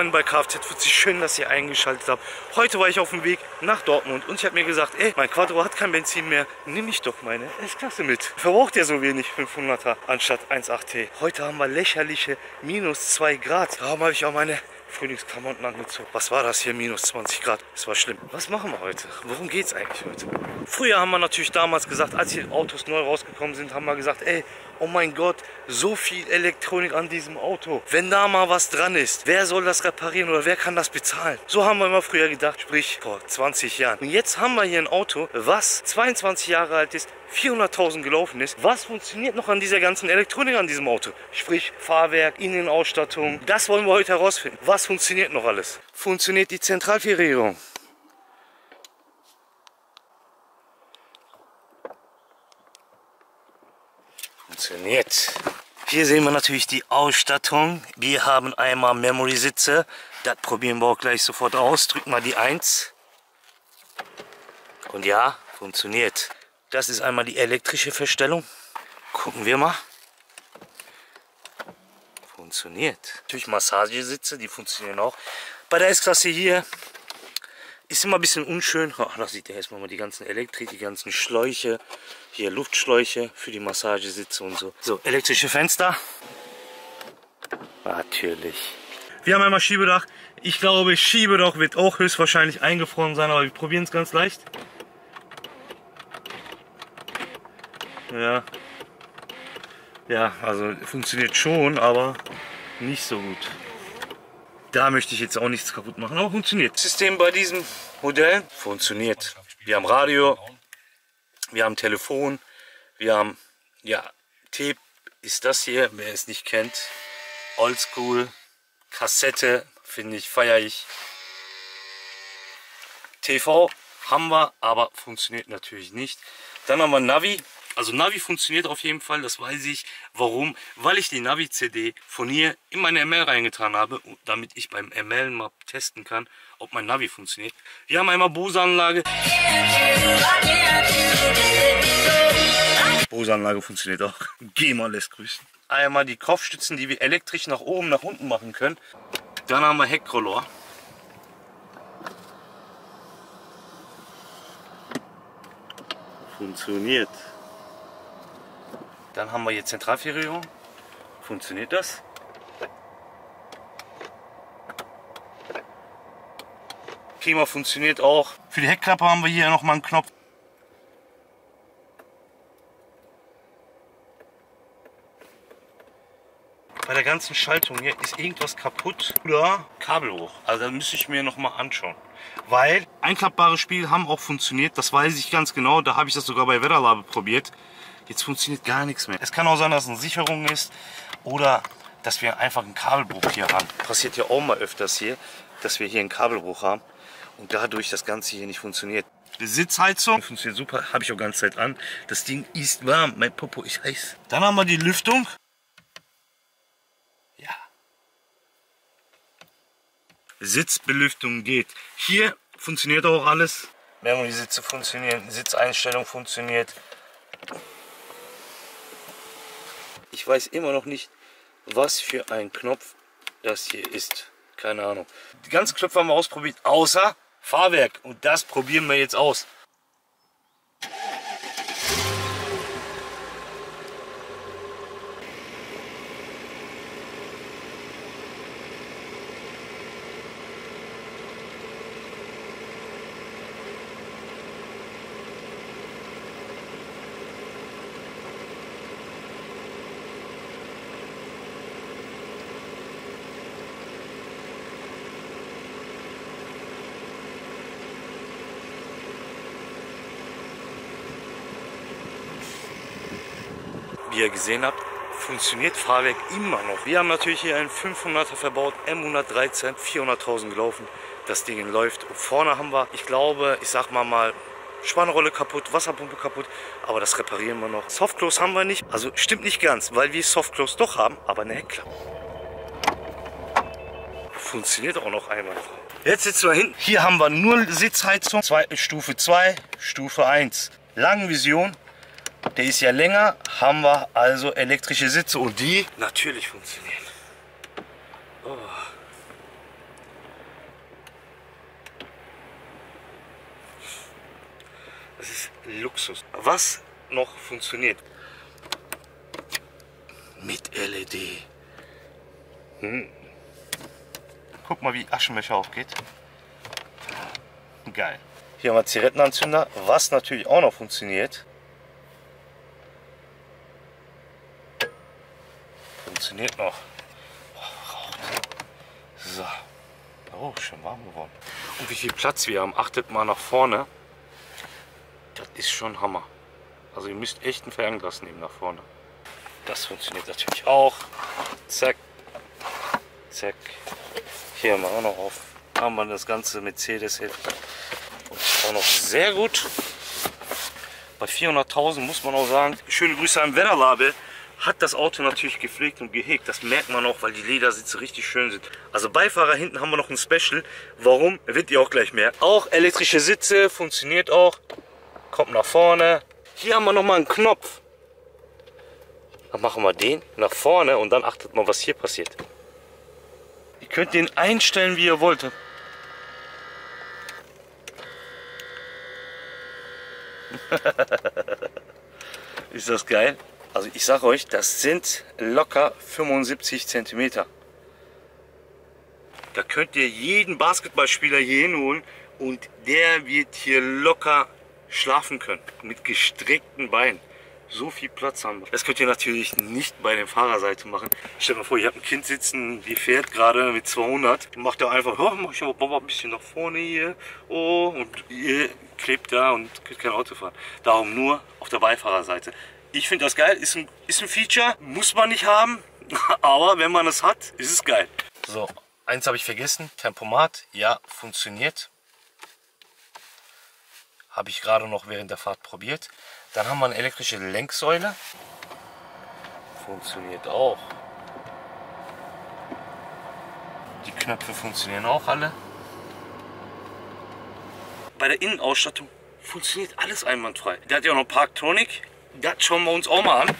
Willkommen bei Kfz40. Schön, dass ihr eingeschaltet habt. Heute war ich auf dem Weg nach Dortmund und ich habe mir gesagt, ey, mein Quattro hat kein Benzin mehr. Nimm ich doch meine S-Klasse mit. Verbraucht ja so wenig 500er anstatt 1.8T. Heute haben wir lächerliche minus 2 Grad. Darum habe ich auch meine Frühlingsklamotten angezogen. Was war das hier? Minus 20 Grad. Es war schlimm. Was machen wir heute? Worum geht es eigentlich heute? Früher haben wir natürlich damals gesagt, als die Autos neu rausgekommen sind, haben wir gesagt, ey, oh mein Gott, so viel Elektronik an diesem Auto. Wenn da mal was dran ist, wer soll das reparieren oder wer kann das bezahlen? So haben wir immer früher gedacht, sprich vor 20 Jahren. Und jetzt haben wir hier ein Auto, was 22 Jahre alt ist, 400.000 gelaufen ist. Was funktioniert noch an dieser ganzen Elektronik an diesem Auto? Sprich Fahrwerk, Innenausstattung. Das wollen wir heute herausfinden. Was funktioniert noch alles? Funktioniert die Zentralvierierung? Funktioniert. Hier sehen wir natürlich die Ausstattung. Wir haben einmal Memory-Sitze. Das probieren wir auch gleich sofort aus. Drücken wir die 1. Und ja, funktioniert. Das ist einmal die elektrische Verstellung. Gucken wir mal. Funktioniert. Natürlich Massagesitze, die funktionieren auch. Bei der S-Klasse hier ist immer ein bisschen unschön. Oh, da sieht ihr erstmal mal die ganzen Elektrik, die ganzen Schläuche. Hier Luftschläuche für die Massagesitze und so. So, elektrische Fenster. Natürlich. Wir haben einmal Schiebedach. Ich glaube, Schiebedach wird auch höchstwahrscheinlich eingefroren sein, aber wir probieren es ganz leicht. Ja. Ja, also funktioniert schon, aber nicht so gut. Da möchte ich jetzt auch nichts kaputt machen, aber funktioniert. Das System bei diesem Modell funktioniert. Wir haben Radio, wir haben Telefon, wir haben, ja, Tape ist das hier, wer es nicht kennt. Oldschool, Kassette, finde ich, feiere ich. TV haben wir, aber funktioniert natürlich nicht. Dann haben wir Navi, also Navi funktioniert auf jeden Fall, das weiß ich. Warum? Weil ich die Navi-CD von hier in meine ML reingetan habe, damit ich beim ML mal testen kann, ob mein Navi funktioniert. Wir haben einmal Bose-Anlage. Bose-Anlage funktioniert auch. GEMA lässt grüßen. Einmal die Kopfstützen, die wir elektrisch nach oben, nach unten machen können. Dann haben wir Heckroller. Funktioniert. Dann haben wir hier Zentralvierierung. Funktioniert das? Klima funktioniert auch. Für die Heckklappe haben wir hier nochmal einen Knopf. Bei der ganzen Schaltung hier ist irgendwas kaputt oder Kabel hoch. Also da müsste ich mir nochmal anschauen. Weil einklappbare Spiele haben auch funktioniert, das weiß ich ganz genau. Da habe ich das sogar bei Wetterlabe probiert. Jetzt funktioniert gar nichts mehr. Es kann auch sein, dass es eine Sicherung ist oder dass wir einfach einen Kabelbruch hier haben. Passiert ja auch mal öfters hier, dass wir hier einen Kabelbruch haben und dadurch das Ganze hier nicht funktioniert. Die Sitzheizung funktioniert super, habe ich auch ganz Zeit an. Das Ding ist warm, mein Popo ist heiß. Dann haben wir die Lüftung. Ja. Sitzbelüftung geht. Hier funktioniert auch alles. Memory-Sitze funktionieren, Sitzeinstellung funktioniert. Ich weiß immer noch nicht, was für ein Knopf das hier ist. Keine Ahnung. Die ganzen Knöpfe haben wir ausprobiert, außer Fahrwerk. Und das probieren wir jetzt aus. Wie ihr gesehen habt, funktioniert Fahrwerk immer noch. Wir haben natürlich hier einen 500er verbaut, M113, 400.000 gelaufen. Das Ding läuft. Und vorne haben wir, ich glaube, ich sag mal mal, Spannrolle kaputt, Wasserpumpe kaputt, aber das reparieren wir noch. Softclose haben wir nicht, also stimmt nicht ganz, weil wir Softclose doch haben, aber eine Heckklappe. Funktioniert auch noch einmal. Jetzt sitzen wir hinten. Hier haben wir nur Sitzheizung, Stufe 2, Stufe 1. Langvision, der ist ja länger, haben wir also elektrische Sitze und die natürlich funktionieren. Oh. Das ist Luxus. Was noch funktioniert? Mit LED. Hm. Guck mal, wie Aschenbecher aufgeht. Geil. Hier haben wir Zirettenanzünder, was natürlich auch noch funktioniert. Funktioniert noch. So. Oh, schön warm geworden. Und wie viel Platz wir haben, achtet mal nach vorne. Das ist schon Hammer. Also ihr müsst echt ein Fernglas nehmen nach vorne. Das funktioniert natürlich auch. Zack. Zack. Hier haben wir auch noch auf. Haben wir das ganze Mercedes-Heft. Und auch noch sehr gut. Bei 400.000 muss man auch sagen, schöne Grüße an Wetterlabel hat das Auto natürlich gepflegt und gehegt. Das merkt man auch, weil die Ledersitze richtig schön sind. Also Beifahrer hinten haben wir noch ein Special. Warum? Wird ihr auch gleich merken. Auch elektrische Sitze, funktioniert auch. Kommt nach vorne. Hier haben wir nochmal einen Knopf. Dann machen wir den nach vorne und dann achtet mal, was hier passiert. Ihr könnt den einstellen, wie ihr wollt. Ist das geil? Also ich sage euch, das sind locker 75 cm. Da könnt ihr jeden Basketballspieler hier hinholen und der wird hier locker schlafen können. Mit gestreckten Beinen. So viel Platz haben wir. Das könnt ihr natürlich nicht bei der Fahrerseite machen. Stellt mal vor, ihr habt ein Kind sitzen, die fährt gerade mit 200. Macht er einfach, oh, mach ich aber ein bisschen nach vorne hier. Oh, und ihr klebt da und könnt kein Auto fahren. Darum nur auf der Beifahrerseite. Ich finde das geil, ist ein, ist ein Feature, muss man nicht haben, aber wenn man es hat, ist es geil. So, eins habe ich vergessen, Tempomat, ja, funktioniert. Habe ich gerade noch während der Fahrt probiert. Dann haben wir eine elektrische Lenksäule. Funktioniert auch. Die Knöpfe funktionieren auch alle. Bei der Innenausstattung funktioniert alles einwandfrei. Der hat ja auch noch Parktronic. Das schauen wir uns auch mal an.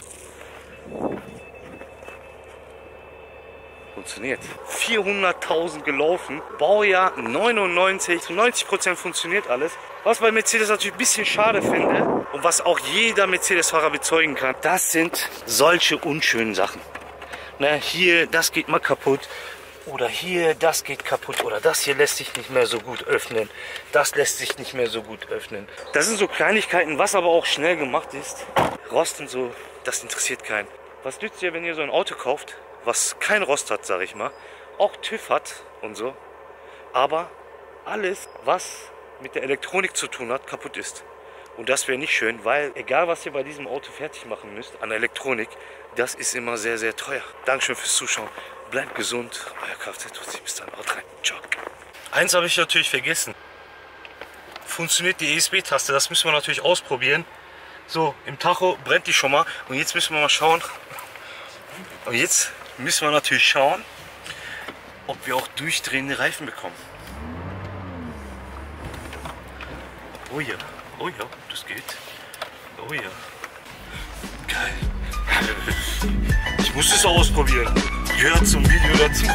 Funktioniert. 400.000 gelaufen. Baujahr 99. Zu 90% funktioniert alles. Was bei Mercedes natürlich ein bisschen schade finde und was auch jeder Mercedes-Fahrer bezeugen kann, das sind solche unschönen Sachen. Na, hier, das geht mal kaputt. Oder hier, das geht kaputt. Oder das hier lässt sich nicht mehr so gut öffnen. Das lässt sich nicht mehr so gut öffnen. Das sind so Kleinigkeiten, was aber auch schnell gemacht ist. Rost und so, das interessiert keinen. Was nützt ihr, wenn ihr so ein Auto kauft, was kein Rost hat, sage ich mal. Auch TÜV hat und so. Aber alles, was mit der Elektronik zu tun hat, kaputt ist. Und das wäre nicht schön, weil egal was ihr bei diesem Auto fertig machen müsst an Elektronik, das ist immer sehr, sehr teuer. Dankeschön fürs Zuschauen. Bleibt gesund. Euer Kfz bis dann. Haut rein. Ciao. Eins habe ich natürlich vergessen. Funktioniert die ESB-Taste? Das müssen wir natürlich ausprobieren. So, im Tacho brennt die schon mal. Und jetzt müssen wir mal schauen. Und jetzt müssen wir natürlich schauen, ob wir auch durchdrehende Reifen bekommen. Oh ja, oh ja, das geht. Oh ja. Geil. Ich muss es ausprobieren. Gehört zum Video dazu.